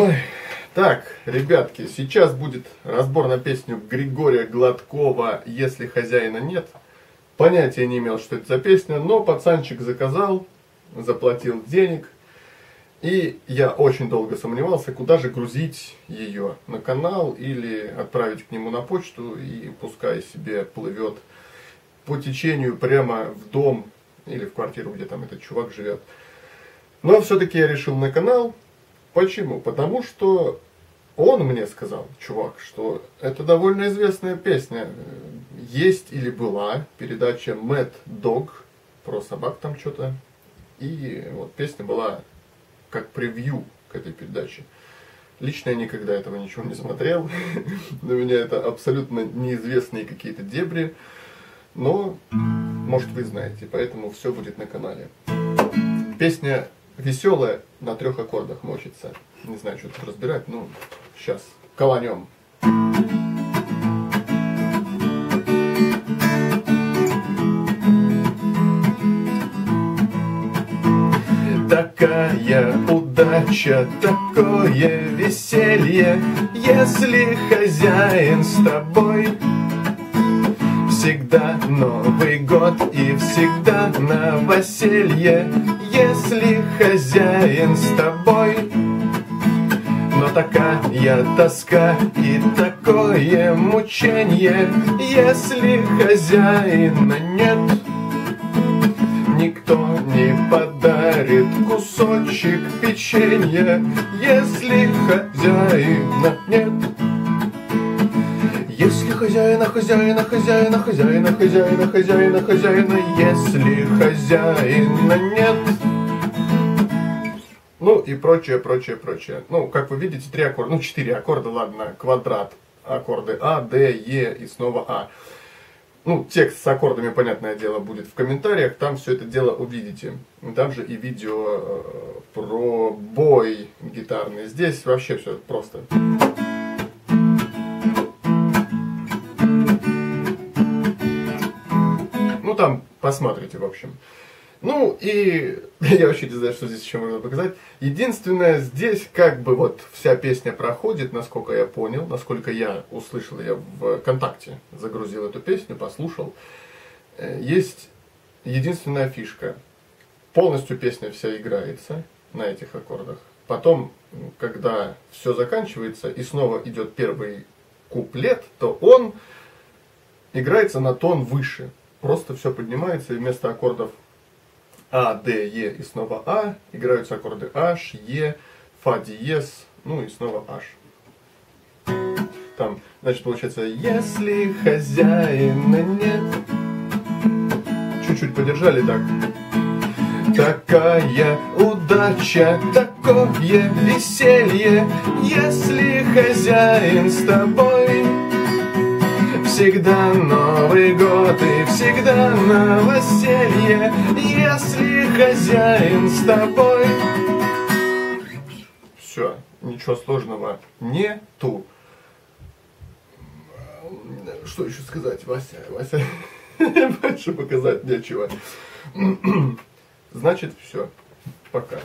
Ой, так, ребятки, сейчас будет разбор на песню Григория Гладкова «Если хозяина нет». Понятия не имел, что это за песня, но пацанчик заказал, заплатил денег. И я очень долго сомневался, куда же грузить ее, на канал или отправить к нему на почту и пускай себе плывет по течению прямо в дом или в квартиру, где там этот чувак живет. Но все-таки я решил на канал, Почему? Потому что он мне сказал, чувак, что это довольно известная песня. Есть или была передача Mad Dog про собак там что-то. И вот песня была как превью к этой передаче. Лично я никогда этого ничего не смотрел. Для меня это абсолютно неизвестные какие-то дебри. Но, может, вы знаете, поэтому все будет на канале. Песня веселая на трех аккордах мочится. Не знаю, что тут разбирать, ну, сейчас колонем. Такая удача, такое веселье, если хозяин с тобой всегда Новый год и всегда новоселье, если хозяин с тобой. Но такая тоска и такое мучение, если хозяина нет. Никто не подарит кусочек печенья, если хозяина нет. Хозяина, хозяина, хозяина, хозяина, хозяина, хозяина, хозяина, если хозяина нет. Ну и прочее, прочее, прочее. Ну, как вы видите, три аккорда, ну четыре аккорда, ладно, квадрат, аккорды А, Д, Е и снова А. Ну, текст с аккордами, понятное дело, будет в комментариях, там все это дело увидите. Там же и видео э, про бой гитарный. Здесь вообще все просто. Посмотрите, в общем. Ну, и я вообще не знаю, что здесь еще можно показать. Единственное, здесь как бы вот вся песня проходит, насколько я понял, насколько я услышал, я в ВКонтакте загрузил эту песню, послушал. Э, есть единственная фишка. Полностью песня вся играется на этих аккордах. Потом, когда все заканчивается и снова идет первый куплет, то он играется на тон выше просто все поднимается, и вместо аккордов А, Д, Е и снова А играются аккорды H, Е, Фа диез, ну и снова H. Там, значит, получается, если хозяина нет. Чуть-чуть подержали так. Такая удача, такое веселье, если хозяин с тобой всегда Новый год и всегда новоселье, если хозяин с тобой. Все, ничего сложного нету. Что еще сказать, Вася? Вася, больше показать нечего. Значит, все. Пока.